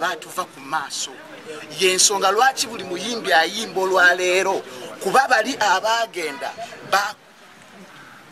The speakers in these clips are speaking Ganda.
aba atuva ku maaso. Yensonga lwaki buli muyimbi ayimba olwaleero kuba bali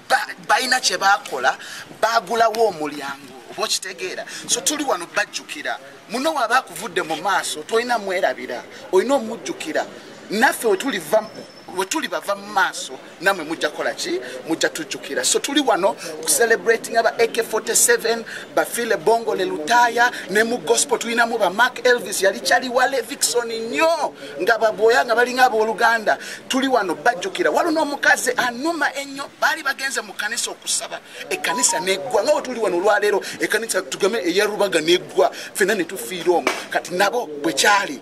ba- balina kye bakola bagulawo omulyango oba okitegeera. So tuli wano bajjukira. Muno waba akuvudde mu maaso tolina mwerabira olina omujjukira. Naffe wetuli bava mu maaso namwe mujja kola ki? Mujja tujjukira. So tuli wano kucelebratinga ba ak47 bafile bongo ne lutaya ne mu gospel tulinamu ba mark elvis yali kyaliwale vikson nnyo nga babwoya nga balinga abooluganda tuli wano bajjukira. Waliwo n'omukazi anuma ennyo baali bagenze mu kanisa okusaba ekanisa neggwa. Nga wetuli wano olwaleero ekanisa tugame eyarubaga neggwa fena ne tufiira omwo. Kati nabo bwe kyali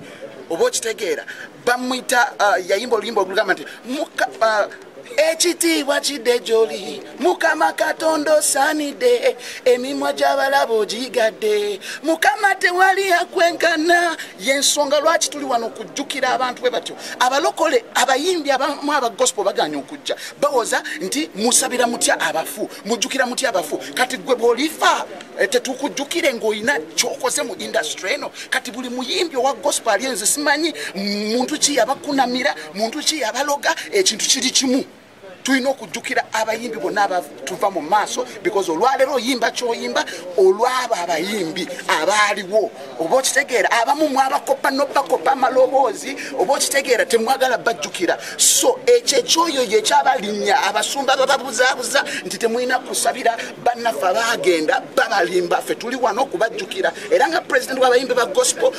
oba okitegeera bamwita uh, yayimba oluyimba olugamba nti ekitiibwa kidde gyoli mukama katonda osaanidde emimwa gy'abalaba ogigadde mukama tewali yakwenkana yensonga lwaki tuli wano okujjukira abantu bwe batyo? Abalokole abayimbi abamu aba gospel baganya okujja bawoza nti musabira mutya abafu mujjukira mutya abafu? Kati gwe bwolifa eh, tetukujjukire ng'olina kyokoze mu industry eno? Kati buli muyimbi owa gospel ali enze simanyi muntu ki yabakunamira muntu ki yabaloga ekintu kiri kimu tulina okujjukira abayimbi bonna abatuva mu maaso because olwaleero oyimba kyoyimba olwabo abayimbi abaaliwo. Oba okitegeera abamu mwabakopa nobakopa amaloboozi oba okitegeera temwagala bajjukira. So ekyo ekyoyo yekyabalinya abasumba bababuzaabuza nti temulina kusabira bannaffe abagenda babalimba ffe. Tuli wano okubajjukira. Era nga pulezidenti w'abayimbi ba gospel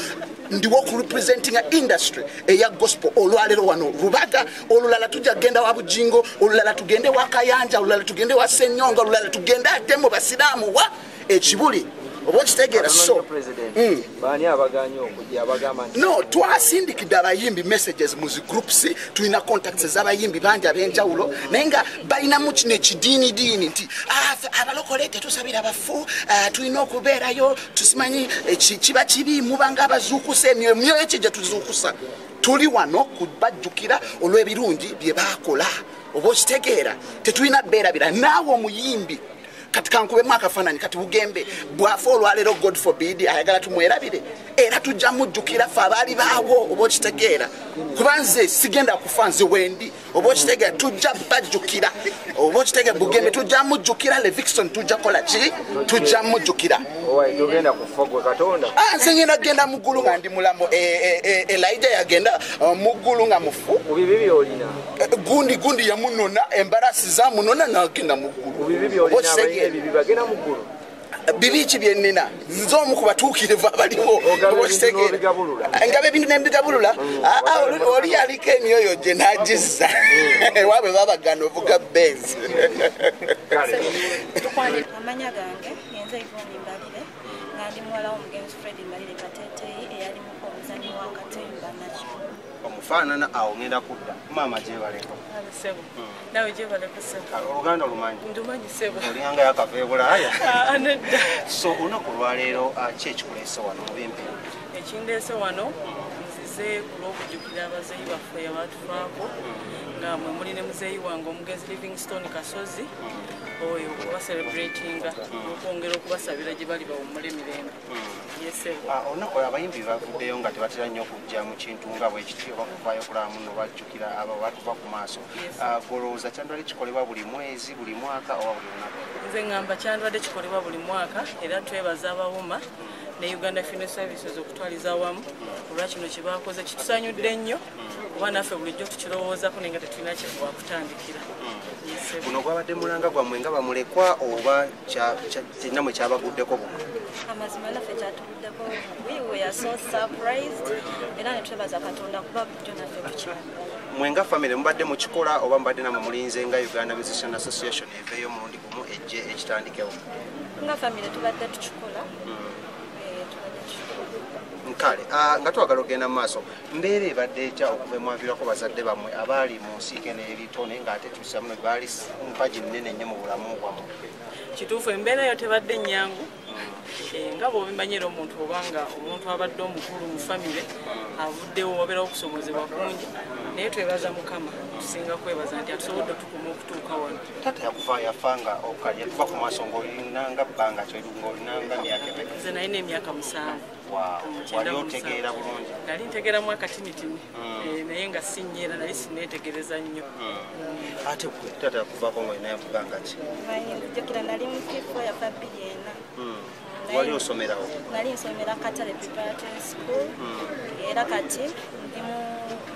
ndiwo okurepresentinga industry eya gospel. Olwaleero wano rubaga olulala tujja kgenda wa bujingo olulala tugende wa kayanja olulala tugende wa senyonga olulala tugende ate mu basiraamu wa ekibuli oba okitegeera so Mm. nti no twasindikidde abayimbi messages mu zi groups tulina contacts ez'abayimbi bangi ab'enjawulo naye nga balinamu kino ekidiinidiini nti "Ah, abalokole tetusabira bafu ah, tulina okubeerayo tusimanyi eh, ki- kiba kibi mubanga abazuukusa emyoyo myoyo ki gye tuzuukusa. Tuli wano kubajjukira olw'ebirungi bye baakola. Oba okitegeera tetulina beerabira. Naawe omuyimbi kati kankubemu akafaananyi kati bugembe. Bwafa olwaleero god forbid ayagala tumwerabire. Era tujja mujjukira ffe abaali baawo oba okitegeera. Kuba nze sigenda kufa nze wendi oba okitegeera tujja bajjukira. Oba okitegeera bugembe tujja mujjukira. Levikson tujja kola ki? Tujja mujjukira. Ah, nze ngenda kgenda muggulu nga ndi mulamu. Eh, eh, eh, elijah yagenda uh, muggulu nga mufu. Gundi gundi yamunona embalasi zamunona nagenda muggulu Oba okitegeera? Bibi ki byenina nze omu ku batuukirivu abaliwo okitegeera. ngaba ebintu nembigabulula Ah, ah, oli- yaliko emyoyo gye n'agizza. Waabe babagana ovuga benzi. Amanya gange yenze ivoni mbalire nga ndi muwala w'omugenzi fred mbalire kateteyi omufaanana awo ngenda kudda. Maama gyebaleko. Nawe gyebaleko sebo. Oluganda sebo. Olinganga yakava ebulaaya Ah, so olunaku lwaleero ah, ki ekikuleese wano mubimpi ekindeese wano nzize ku lw'okujjukira abazeeyi baffe abaatufaako nga mwe muli ne muzeeyi wange omugezi livingstone kasozi oyo okubacelebratinga n'okwongera okubasabira gye bali bawummule emirembe Ah, olunaku olwo abayimbi bavuddeyo nga tebatera nnyo okujja mu kintu nga bwe kiti oba kuvaayo kulaba muno bajjukira abo batuva ku maaso. Ah, golowooza kyandwali kikolebwa buli mwezi buli mwaka oba buli lunaku? Nze ŋŋamba kyandwadde kikolebwa buli mwaka era twebaza abawuma ne uganda funeral services okutwaliza awamu olwa kino kye bakoze kitusanyudde nnyo kuba naffe bulijjo tukirowoozako naye nga tetulina kyewakutandikira guno gwabadde mulanga gwammwe nga bamulekwa oba kirina mwe kyabaguddeko bukwe amazima naffe kyatubuddeko we were so surprised era netwebaza katonda kuba bulijjo naffe tukyagala mwe nga famire mubadde mukikola oba mubadde namwe mulinze nga uganda musician association eveeyo mulundi gumu ejje ekitandikewo? Nga famire tubadde tukikola tubadde tukikola kale ah, nga twagala ogenda mu maaso mbeera ebadde etya okuva emwavirako bazadde bammwe abaali mu nsiike n'ebitone ng'ate tusa muno baali mpagi nnene nnyo mu bulamu bwammwe? Kituufu embeera yo tebadde nnyangu. Eh, nga bwobimanyira omuntu obanga omuntu abadde omukulu mu famire avuddewo wabeerawo okusomozebwa kungi naye twebaza mukama tusinga kwebaza nti atusobodde otukuma okutuuka wano. Taata yakuva yafanga okali yakuva ku maaso ng'olinanga bbanga kyo ng'olinanga myaka nze nalina emyaka musanvu wali otegeera bulungi? Nali ntegeeramu akatinitini Eh, naye nga sinyeera nali sineetegereza nnyo. Ate gwe tata kuvaako ngaonayavuga nga ki? Manyi njukira nali mu kifo yafa bbiri ena. Wali osomerawo? Nali nsomera katale preparatory school. Era kati ndi mu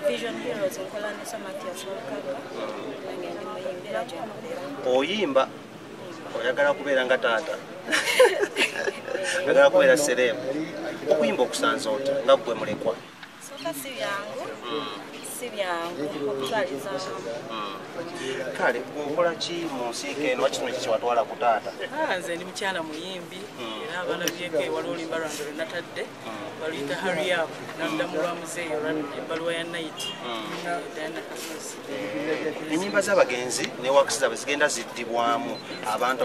vision heroes nkola ne somatias olukaga nange ndi muyimbira gyembeera oyimba oyagala kubeera nga taata. Oyagala kubeera seremu. Okuyimba okusanza ota nga gwe mulekwa. Soka si byangu si byangu okutwaliza wamu kale okola ki mu nsiika eno? Wakino ki kyewatwala ku taata? Ah, nze ndi mukyala muyimbi. Era abalabyeko ewala oluyimba lwange lwe natadde baluyita hariap naddamu lwa muzeeyi olwa ebbaluwa ya kasozi enyimba z'abagenzi ne wakisi zaabwe zigenda ziddibwamu abantu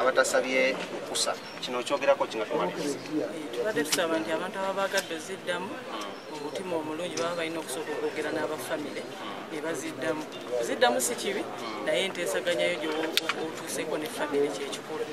abatasabye lukusa kino okyogerako kinga tumaliriza? Tubadde tusaba nti abantu ababa bagadde oziddamu omutima omulungi baba balina okusooka okwogera n'abafamire ne baziddamu. Kuziddamu si kibi naye enteesaganyayo gyotuuseeko ne famire kyekikulu